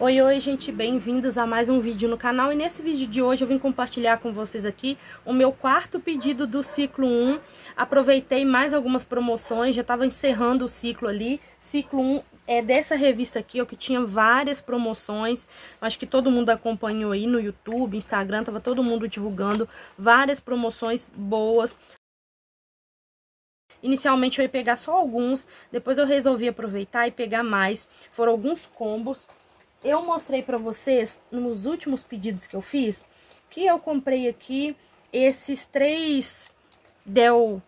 Oi, oi, gente, bem-vindos a mais um vídeo no canal. E nesse vídeo de hoje eu vim compartilhar com vocês aqui o meu quarto pedido do ciclo 1. Aproveitei mais algumas promoções, já estava encerrando o ciclo ali. Ciclo 1 é dessa revista aqui, ó, que tinha várias promoções. Acho que todo mundo acompanhou aí no YouTube, Instagram, tava todo mundo divulgando várias promoções boas. Inicialmente eu ia pegar só alguns, depois eu resolvi aproveitar e pegar mais. Foram alguns combos eu mostrei pra vocês, nos últimos pedidos que eu fiz, que eu comprei aqui esses três Del,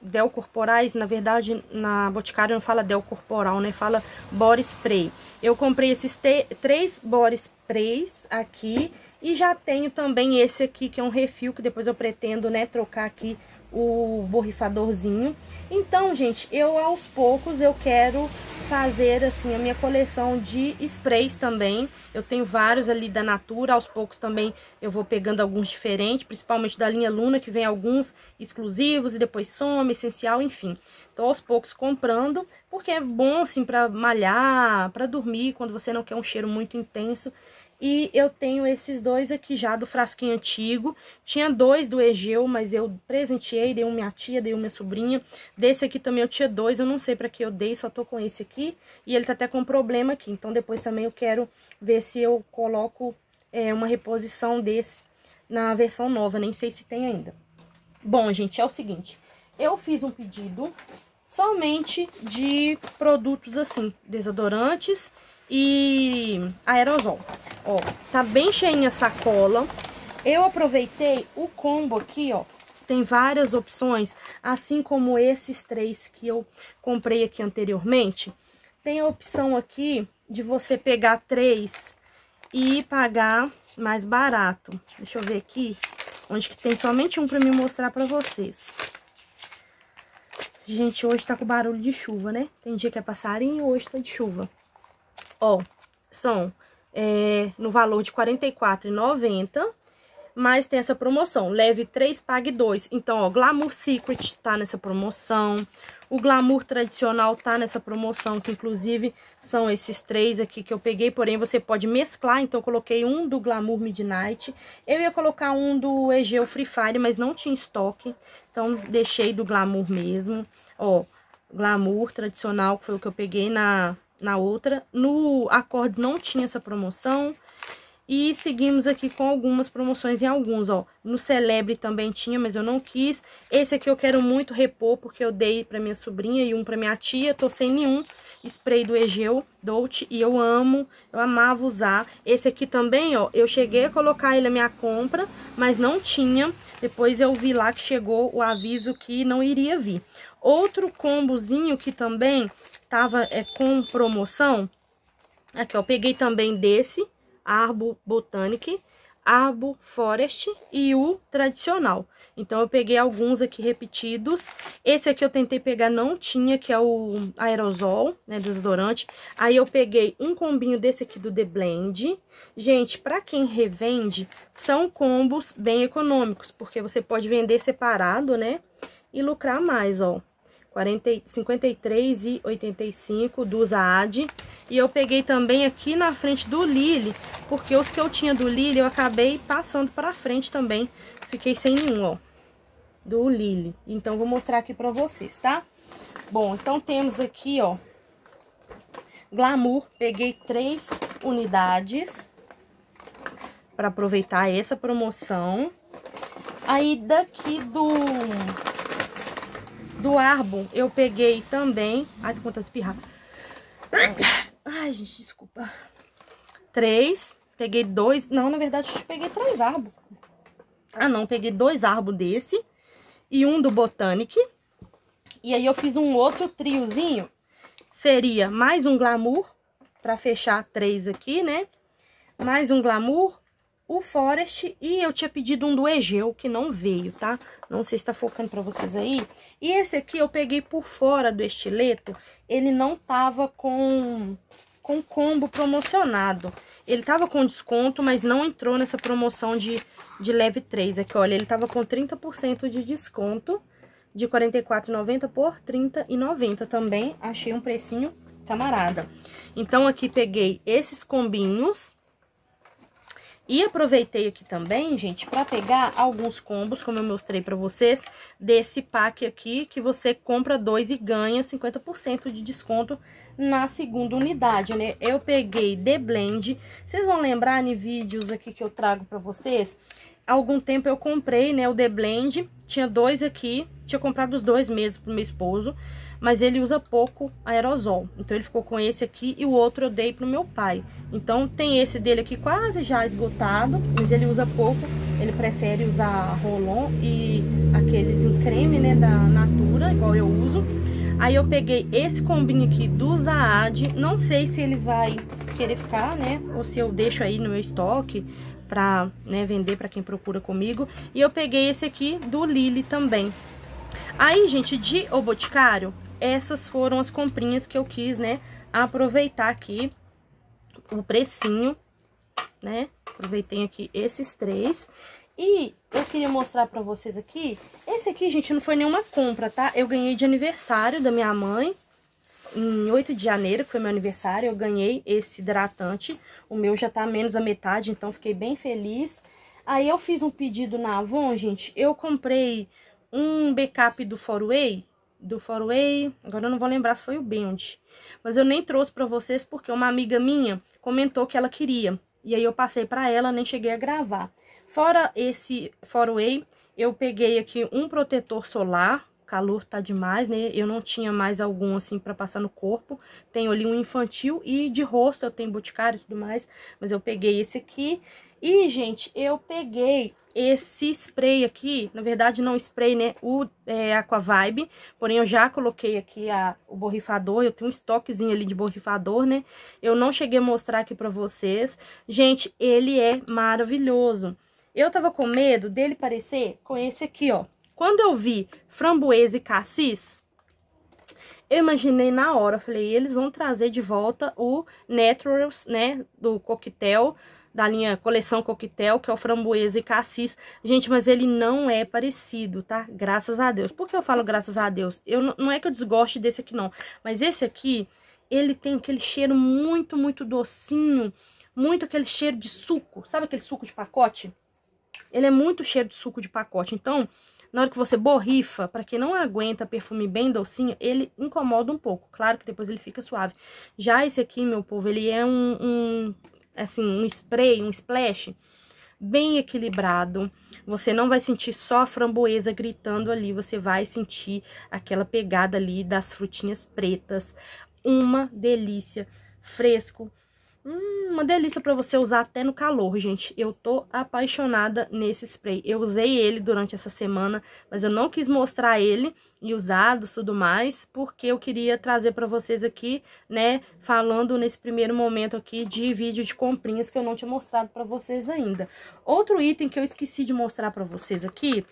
Del Corporais, na verdade, na Boticário não fala Del Corporal, né? Fala Body Spray. Eu comprei esses três Body Sprays aqui e já tenho também esse aqui, que é um refil, que depois eu pretendo, né, trocar aqui o borrifadorzinho. Então, gente, eu aos poucos eu quero fazer assim a minha coleção de sprays também. Eu tenho vários ali da Natura, aos poucos também eu vou pegando alguns diferentes, principalmente da linha Luna, que vem alguns exclusivos e depois some, essencial, enfim. Tô aos poucos comprando, porque é bom assim para malhar, para dormir, quando você não quer um cheiro muito intenso. E eu tenho esses dois aqui já do frasquinho antigo. Tinha dois do Egeu, mas eu presenteei, dei um minha tia, dei uma minha sobrinha. Desse aqui também eu tinha dois, eu não sei pra que eu dei, só tô com esse aqui. E ele tá até com problema aqui, então depois também eu quero ver se eu coloco é, uma reposição desse na versão nova, nem sei se tem ainda. Bom, gente, é o seguinte, eu fiz um pedido somente de produtos assim, desodorantes e aerosol. Ó, tá bem cheinha a sacola. Eu aproveitei o combo aqui, ó. Tem várias opções, assim como esses três que eu comprei aqui anteriormente. Tem a opção aqui de você pegar três e pagar mais barato. Deixa eu ver aqui, onde que tem somente um pra me mostrar pra vocês. Gente, hoje tá com barulho de chuva, né? Tem dia que é passarinho, hoje tá de chuva. Ó, são é, no valor de R$ 44,90, mas tem essa promoção, leve 3, pague 2. Então, ó, Glamour Secret tá nessa promoção, o Glamour tradicional tá nessa promoção, que inclusive são esses três aqui que eu peguei, porém você pode mesclar, então eu coloquei um do Glamour Midnight, eu ia colocar um do Egeu Free Fire, mas não tinha estoque, então deixei do Glamour mesmo, ó, Glamour tradicional, que foi o que eu peguei na na outra. No Acordes não tinha essa promoção. E seguimos aqui com algumas promoções em alguns, ó. No Celebre também tinha, mas eu não quis. Esse aqui eu quero muito repor, porque eu dei pra minha sobrinha e um pra minha tia. Tô sem nenhum spray do Egeu Dolce e eu amo, eu amava usar. Esse aqui também, ó, eu cheguei a colocar ele na minha compra, mas não tinha. Depois eu vi lá que chegou o aviso que não iria vir. Outro combozinho que também tava é, com promoção. Aqui, ó, peguei também desse, Arbo Botanic, Arbo Forest e o tradicional. Então, eu peguei alguns aqui repetidos. Esse aqui eu tentei pegar, não tinha, que é o aerosol, né, desodorante. Aí, eu peguei um combinho desse aqui do The Blend. Gente, pra quem revende, são combos bem econômicos, porque você pode vender separado, né, e lucrar mais, ó. 40, 53 e 85 do Zaad. E eu peguei também aqui na frente do Lily, porque os que eu tinha do Lily eu acabei passando para frente também. Fiquei sem nenhum, ó, do Lily. Então, vou mostrar aqui para vocês, tá? Bom, então temos aqui, ó, Glamour. Peguei três unidades para aproveitar essa promoção. Aí, daqui do do Arbo, eu peguei também... Ai, tem quantas espirrar. Ai, gente, desculpa. Três. Peguei dois... Não, na verdade, eu peguei três Arbo. Ah, não. Peguei dois Arbo desse. E um do Botanic. E aí, eu fiz um outro triozinho. Seria mais um Glamour. Pra fechar três aqui, né? Mais um Glamour o Forest e eu tinha pedido um do Egeu, que não veio, tá? Não sei se tá focando pra vocês aí. E esse aqui eu peguei por fora do estileto, ele não tava com, com combo promocionado. Ele tava com desconto, mas não entrou nessa promoção de, de leve 3. Aqui, olha, ele tava com 30% de desconto, de R$ 44,90 por R$ 30,90 também. Achei um precinho camarada. Então, aqui peguei esses combinhos. E aproveitei aqui também, gente, para pegar alguns combos, como eu mostrei para vocês, desse pack aqui, que você compra dois e ganha 50% de desconto na segunda unidade, né? Eu peguei The Blend, vocês vão lembrar em vídeos aqui que eu trago para vocês, algum tempo eu comprei, né, o The Blend, tinha dois aqui, tinha comprado os dois meses pro meu esposo, mas ele usa pouco aerosol. Então ele ficou com esse aqui e o outro eu dei pro meu pai. Então tem esse dele aqui quase já esgotado, mas ele usa pouco. Ele prefere usar Rolon e aqueles em creme, né, da Natura, igual eu uso. Aí eu peguei esse combinho aqui do Zaad, não sei se ele vai querer ficar, né, ou se eu deixo aí no meu estoque pra, né, vender pra quem procura comigo. E eu peguei esse aqui do Lily também. Aí, gente, de O Boticário, essas foram as comprinhas que eu quis, né, aproveitar aqui o precinho, né? Aproveitei aqui esses três. E eu queria mostrar pra vocês aqui, esse aqui, gente, não foi nenhuma compra, tá? Eu ganhei de aniversário da minha mãe, em 8 de janeiro, que foi meu aniversário, eu ganhei esse hidratante. O meu já tá menos a metade, então fiquei bem feliz. Aí eu fiz um pedido na Avon, gente, eu comprei um backup do Forway, do Forway, agora eu não vou lembrar se foi o Bend. Mas eu nem trouxe pra vocês porque uma amiga minha comentou que ela queria. E aí eu passei pra ela, nem cheguei a gravar. Fora esse Forway, eu peguei aqui um protetor solar, calor tá demais, né? Eu não tinha mais algum assim para passar no corpo. Tenho ali um infantil e de rosto eu tenho boticário e tudo mais, mas eu peguei esse aqui. E, gente, eu peguei esse spray aqui, na verdade não spray, né, o é, Aqua Vibe, porém eu já coloquei aqui a, o borrifador, eu tenho um estoquezinho ali de borrifador, né, eu não cheguei a mostrar aqui pra vocês, gente, ele é maravilhoso, eu tava com medo dele parecer com esse aqui, ó, quando eu vi framboesa e cassis, eu imaginei na hora, falei, eles vão trazer de volta o Naturals, né, do coquetel, da linha coleção coquetel, que é o framboesa e cassis. Gente, mas ele não é parecido, tá? Graças a Deus. Por que eu falo graças a Deus? Eu, não é que eu desgoste desse aqui, não. Mas esse aqui, ele tem aquele cheiro muito, muito docinho. Muito aquele cheiro de suco. Sabe aquele suco de pacote? Ele é muito cheiro de suco de pacote. Então, na hora que você borrifa, para quem não aguenta perfume bem docinho, ele incomoda um pouco. Claro que depois ele fica suave. Já esse aqui, meu povo, ele é um, um assim, um spray, um splash bem equilibrado. Você não vai sentir só a framboesa gritando ali, você vai sentir aquela pegada ali das frutinhas pretas. Uma delícia, fresco, Hum, uma delícia para você usar até no calor, gente. Eu tô apaixonada nesse spray. Eu usei ele durante essa semana, mas eu não quis mostrar ele e usados tudo mais, porque eu queria trazer para vocês aqui, né, falando nesse primeiro momento aqui de vídeo de comprinhas que eu não tinha mostrado para vocês ainda. Outro item que eu esqueci de mostrar para vocês aqui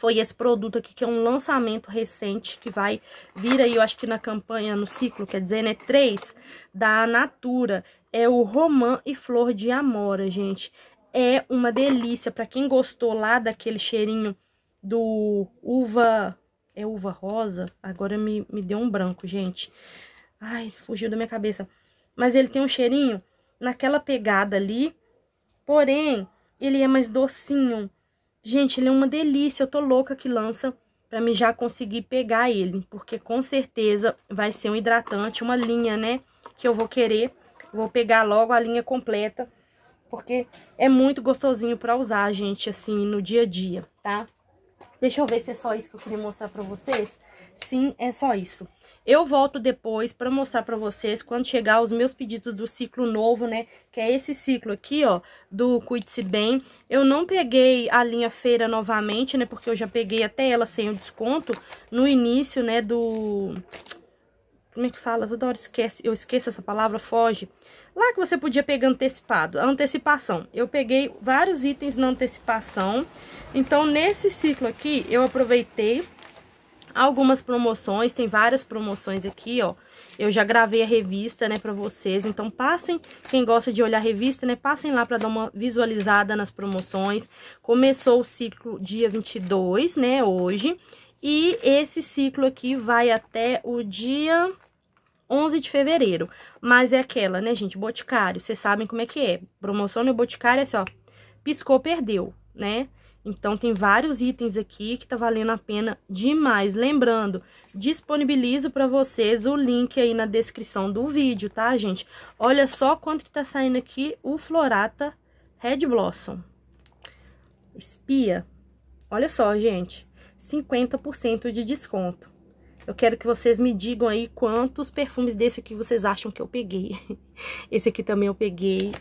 foi esse produto aqui, que é um lançamento recente, que vai vir aí, eu acho que na campanha, no ciclo, quer dizer, né, 3, da Natura. É o Romã e Flor de Amora, gente. É uma delícia, pra quem gostou lá daquele cheirinho do uva... É uva rosa? Agora me, me deu um branco, gente. Ai, fugiu da minha cabeça. Mas ele tem um cheirinho naquela pegada ali, porém, ele é mais docinho Gente, ele é uma delícia, eu tô louca que lança pra mim já conseguir pegar ele, porque com certeza vai ser um hidratante, uma linha, né, que eu vou querer. Vou pegar logo a linha completa, porque é muito gostosinho pra usar, gente, assim, no dia a dia, tá? Deixa eu ver se é só isso que eu queria mostrar pra vocês. Sim, é só isso. Eu volto depois para mostrar para vocês quando chegar os meus pedidos do ciclo novo, né? Que é esse ciclo aqui, ó, do Cuide-se Bem. Eu não peguei a linha feira novamente, né? Porque eu já peguei até ela sem o desconto no início, né, do... Como é que fala? Toda hora esquece, eu esqueço essa palavra, foge. Lá que você podia pegar antecipado, a antecipação. Eu peguei vários itens na antecipação. Então, nesse ciclo aqui, eu aproveitei algumas promoções, tem várias promoções aqui, ó. Eu já gravei a revista, né, pra vocês, então passem, quem gosta de olhar a revista, né, passem lá pra dar uma visualizada nas promoções. Começou o ciclo dia 22, né, hoje, e esse ciclo aqui vai até o dia 11 de fevereiro. Mas é aquela, né, gente? Boticário, vocês sabem como é que é. Promoção no Boticário é só, piscou, perdeu, né? Então, tem vários itens aqui que tá valendo a pena demais. Lembrando, disponibilizo para vocês o link aí na descrição do vídeo, tá, gente? Olha só quanto que tá saindo aqui o Florata Red Blossom. Espia. Olha só, gente. 50% de desconto. Eu quero que vocês me digam aí quantos perfumes desse aqui vocês acham que eu peguei. Esse aqui também eu peguei.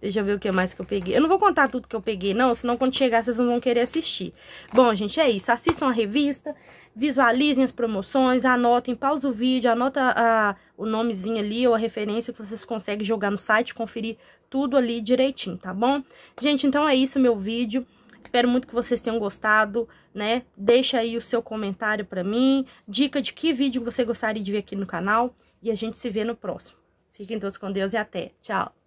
Deixa eu ver o que mais que eu peguei. Eu não vou contar tudo que eu peguei, não, senão quando chegar vocês não vão querer assistir. Bom, gente, é isso. Assistam a revista, visualizem as promoções, anotem, pausa o vídeo, anota a, o nomezinho ali ou a referência que vocês conseguem jogar no site, conferir tudo ali direitinho, tá bom? Gente, então é isso meu vídeo. Espero muito que vocês tenham gostado, né? Deixa aí o seu comentário pra mim, dica de que vídeo você gostaria de ver aqui no canal e a gente se vê no próximo. Fiquem todos com Deus e até. Tchau!